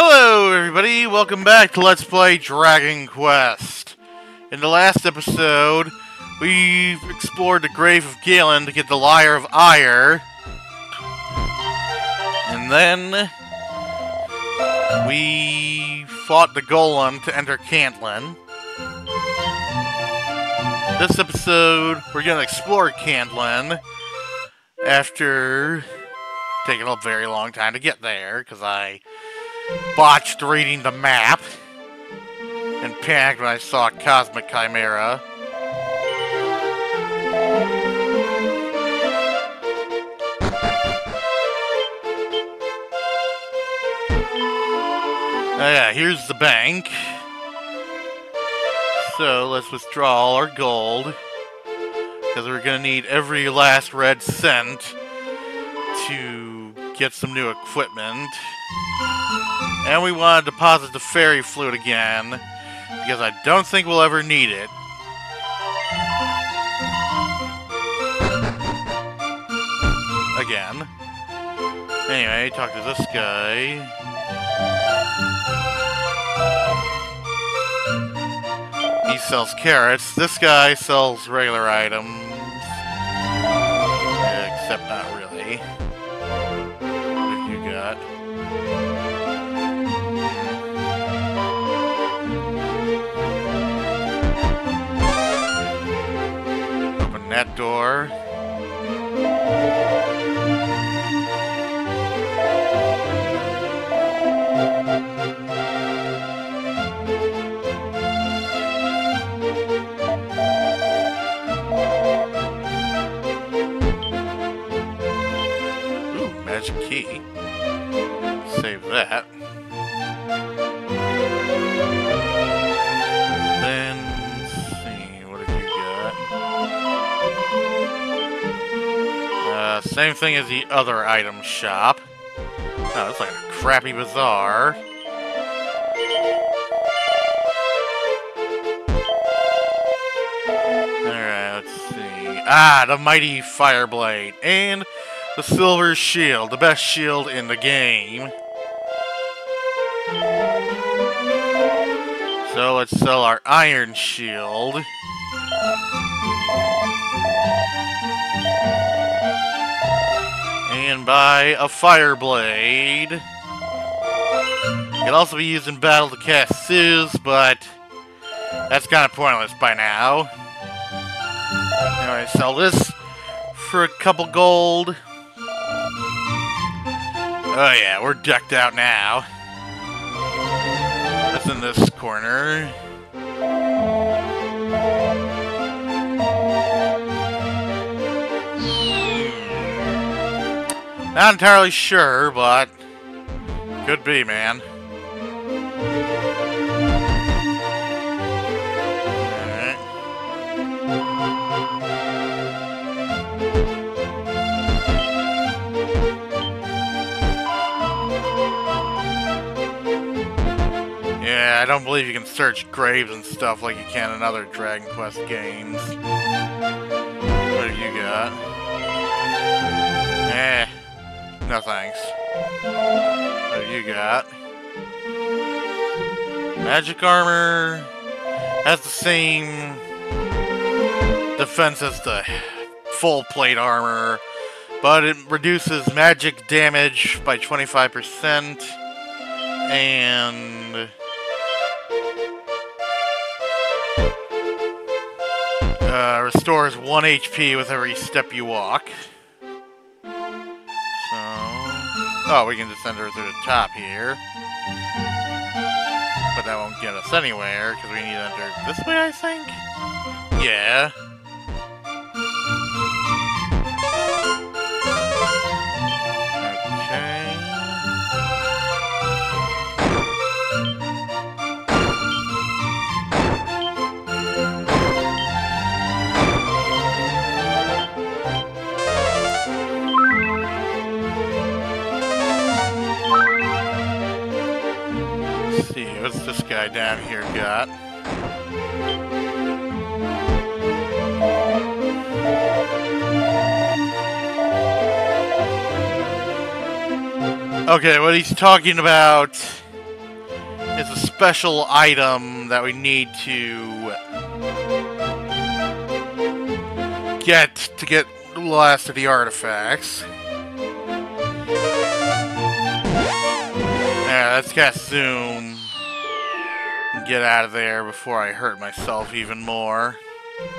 Hello, everybody. Welcome back to Let's Play Dragon Quest. In the last episode, we explored the grave of Galen to get the Lyre of Ire. And then we fought the Golem to enter Cantlin. This episode, we're to explore Cantlin after taking a very long time to get there because I botched reading the map and panicked when I saw Cosmic Chimera. Oh yeah, here's the bank. So let's withdraw all our gold. Because we're gonna need every last red cent to get some new equipment. And we want to deposit the fairy flute again, because I don't think we'll ever need it. Again. Anyway, talk to this guy. He sells carrots. This guy sells regular items. Except not really. That door. Same thing as the other item shop. Oh, it's like a crappy bazaar. Alright, let's see. Ah, the mighty Fireblade. And the Silver Shield, the best shield in the game. So let's sell our Iron Shield. And buy a Fireblade. Can also be used in battle to cast Sizz, but that's kind of pointless by now. Alright, sell this for a couple gold. Oh yeah, we're decked out now. That's in this corner. Not entirely sure, but could be, man. Yeah, I don't believe you can search graves and stuff like you can in other Dragon Quest games. What have you got? No thanks. What have you got? Magic armor has the same defense as the full plate armor, but it reduces magic damage by 25% and uh, restores 1 HP with every step you walk. Oh, we can just enter through the top here. But that won't get us anywhere, because we need to enter this way, I think? Yeah. What's this guy down here got? Okay, what he's talking about is a special item that we need to get to get the last of the artifacts. Yeah, let's cast Zoom. Get out of there before I hurt myself even more.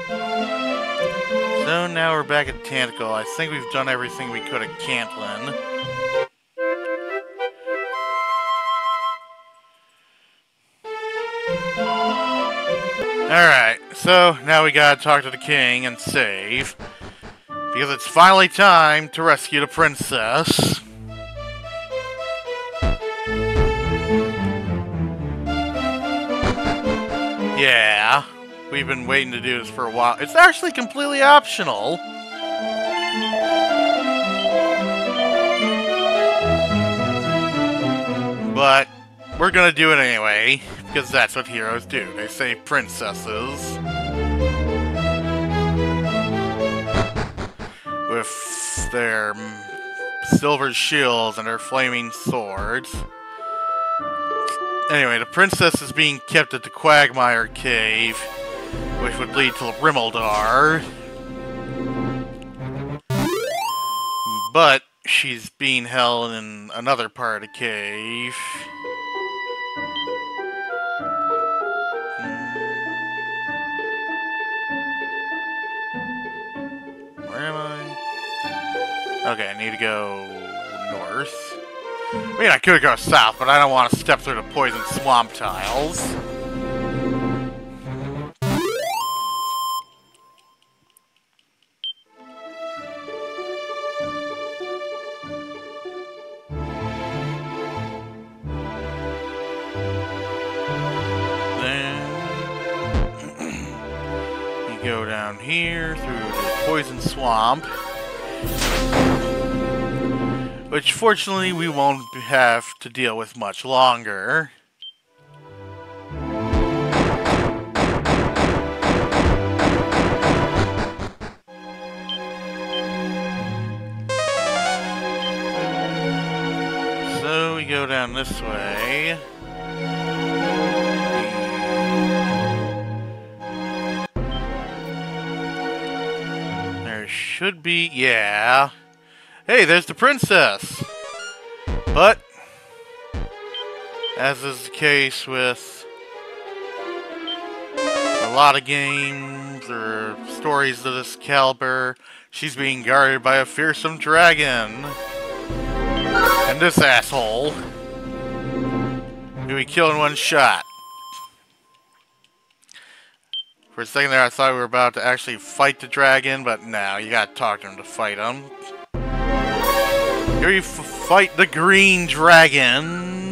So now we're back at Tantegel. I think we've done everything we could at Cantlin. Alright, so now we gotta talk to the king and save. Because it's finally time to rescue the princess. We've been waiting to do this for a while. It's actually completely optional. But we're gonna do it anyway, because that's what heroes do. They save princesses. With their silver shields and their flaming swords. Anyway, the princess is being kept at the Quagmire Cave, which would lead to Rimuldar. But she's being held in another part of the cave. Where am I? Okay, I need to go north. I mean, I could go south, but I don't want to step through the poison swamp tiles. Go down here through the poison swamp. Which fortunately we won't have to deal with much longer. So we go down this way. Should be, yeah. Hey, there's the princess! But, as is the case with a lot of games or stories of this caliber, she's being guarded by a fearsome dragon. And this asshole, who we kill in one shot. For a second there, I thought we were about to actually fight the dragon, but no, you gotta talk to him to fight him. Here you fight the green dragon.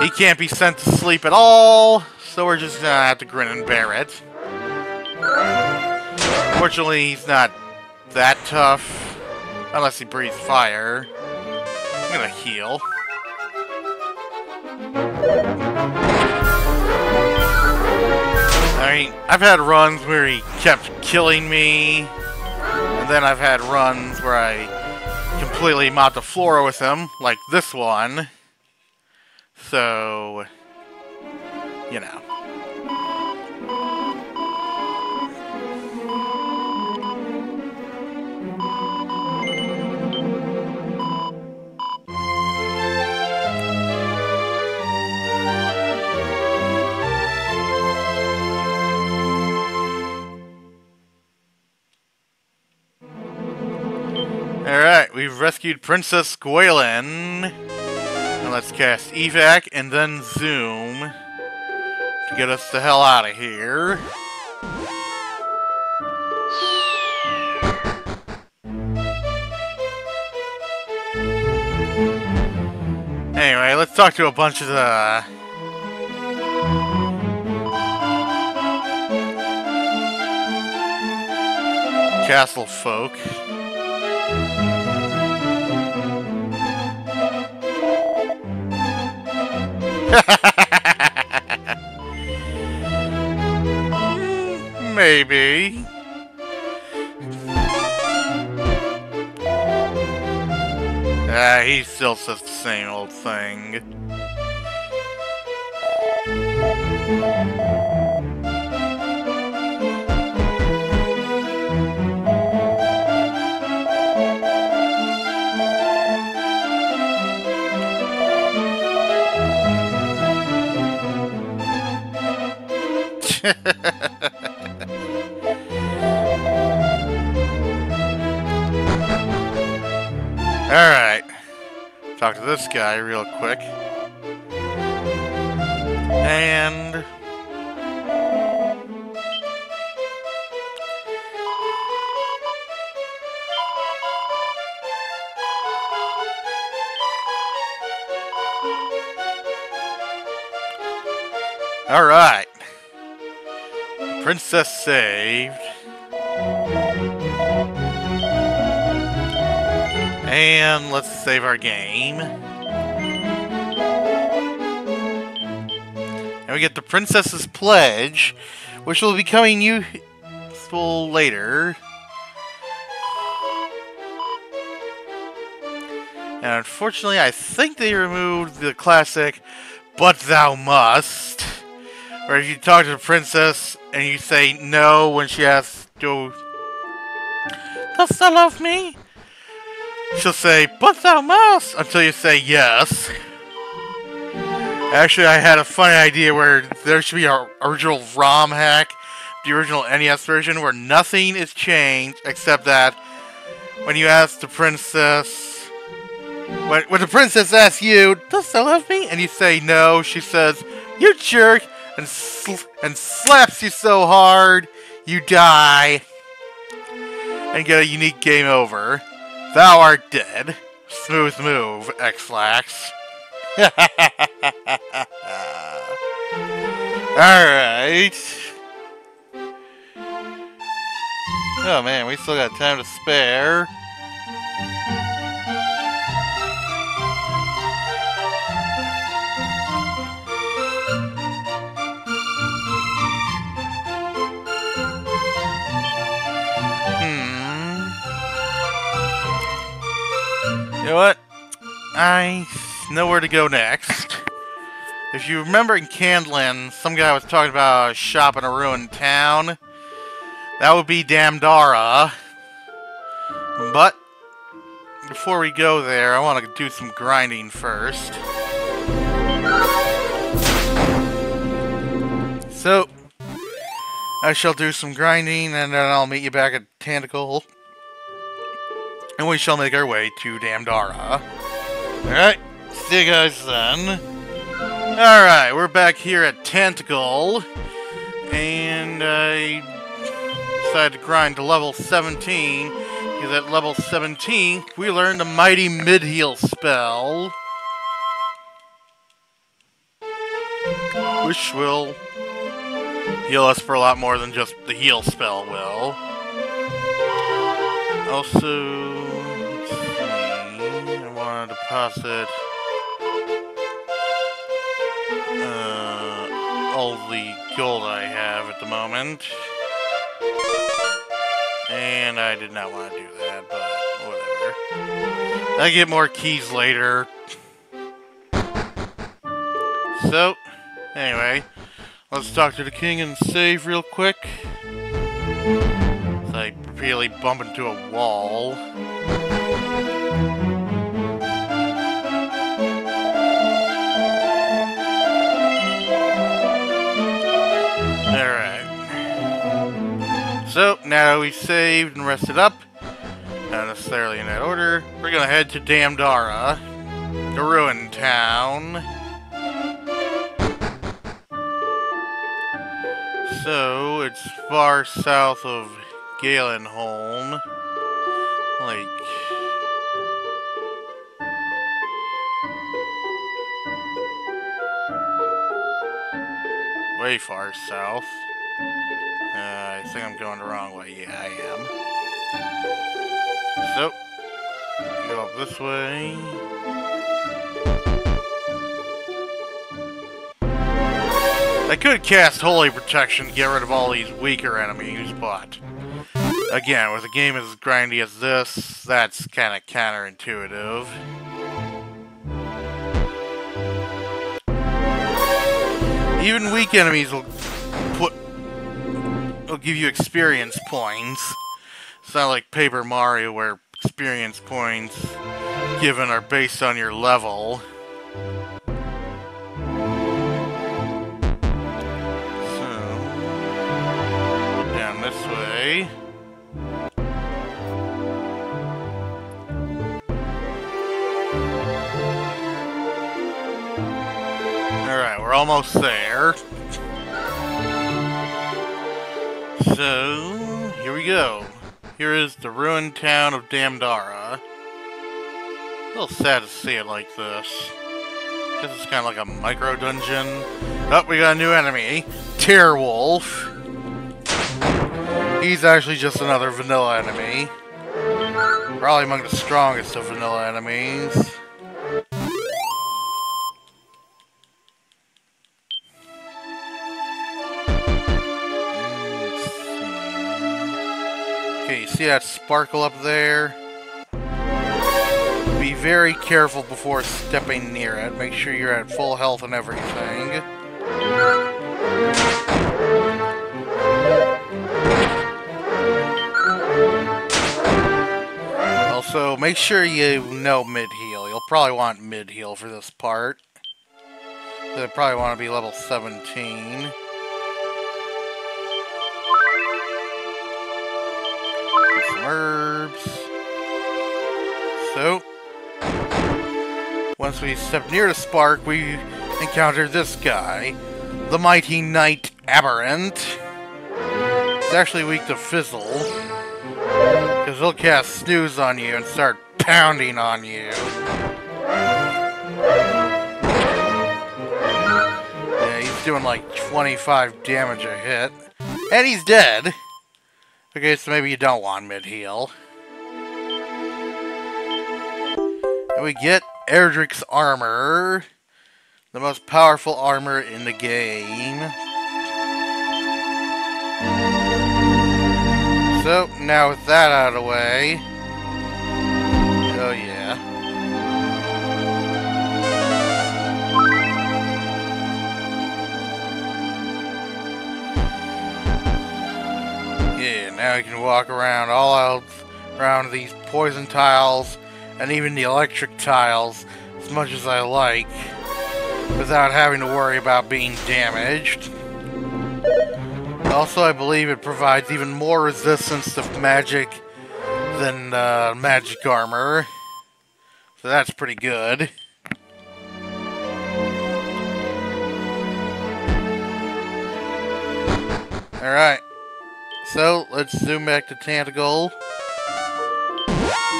He can't be sent to sleep at all, so we're just gonna have to grin and bear it. Fortunately, he's not that tough, unless he breathes fire. I'm gonna heal. I mean, I've had runs where he kept killing me, and then I've had runs where I completely mopped the floor with him, like this one. So, you know. We've rescued Princess Gwaelin. Now let's cast Evac and then Zoom to get us the hell out of here. Anyway, let's talk to a bunch of the castle folk. Maybe. Ah, he still says the same old thing. Alright. Talk to this guy real quick. And... Alright. Princess saved. And let's save our game. And we get the Princess's Pledge, which will be coming useful later. And unfortunately, I think they removed the classic, But Thou Must, where if you talk to the princess and you say no when she asks, Do Dost thou love me? She'll say, But must, until you say yes. Actually, I had a funny idea where there should be an original ROM hack, the original NES version, where nothing is changed except that when you ask the princess, when, when the princess asks you, Does thou love me? And you say no, she says, You jerk, and, sl and slaps you so hard, you die, and get a unique game over. Thou art dead. Smooth move, Ex-Lax. Alright. Oh man, we still got time to spare. Know what? I know where to go next. If you remember in Cantlin, some guy was talking about a shop in a ruined town. That would be Damdara. But, before we go there, I want to do some grinding first. So, I shall do some grinding, and then I'll meet you back at Tantegel. And we shall make our way to Damdara. Alright, see you guys then. Alright, we're back here at Tantegel. And I decided to grind to level 17. Because at level 17, we learned a mighty mid-heal spell. Which will heal us for a lot more than just the heal spell will. Also, I want to deposit uh, all the gold I have at the moment. And I did not want to do that, but whatever. I get more keys later. So, anyway, let's talk to the king and save real quick. Really bump into a wall. Alright. So, now we saved and rested up, not necessarily in that order, we're gonna head to Damdara, the ruined town. So, it's far south of Galenholm. Like... Way far south. Uh, I think I'm going the wrong way. Yeah, I am. So, go up this way. I could cast Holy Protection to get rid of all these weaker enemies, but again, with a game as grindy as this, that's kind of counterintuitive. Even weak enemies will put will give you experience points. It's not like Paper Mario where experience points given are based on your level. Almost there. So, here we go. Here is the ruined town of Damdara. A little sad to see it like this. This is kind of like a micro dungeon. Oh, we got a new enemy. Tear Wolf. He's actually just another vanilla enemy. Probably among the strongest of vanilla enemies. See that sparkle up there? Be very careful before stepping near it. Make sure you're at full health and everything. Also, make sure you know mid-heal. You'll probably want mid-heal for this part. You'll probably want to be level 17. Herbs. So, once we step near the spark, we encounter this guy, the mighty knight Aberrant. He's actually weak to fizzle, because he'll cast snooze on you and start pounding on you. Yeah, he's doing like 25 damage a hit. And he's dead. Okay, so maybe you don't want mid-heal. And we get Erdrick's armor. The most powerful armor in the game. So, now with that out of the way... Oh yeah. Now I can walk around all out around these poison tiles and even the electric tiles as much as I like without having to worry about being damaged. Also, I believe it provides even more resistance to magic than uh, magic armor. So that's pretty good. Alright. So, let's zoom back to Tantegel.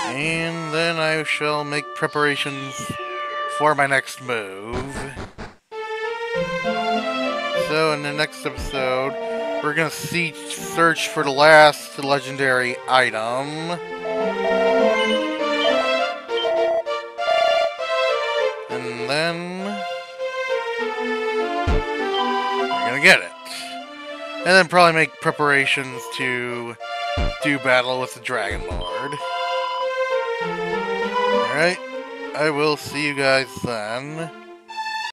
And then I shall make preparations for my next move. So, in the next episode, we're gonna see search for the last legendary item. And then... We're gonna get it. And then probably make preparations to do battle with the Dragon Lord. Alright, I will see you guys then.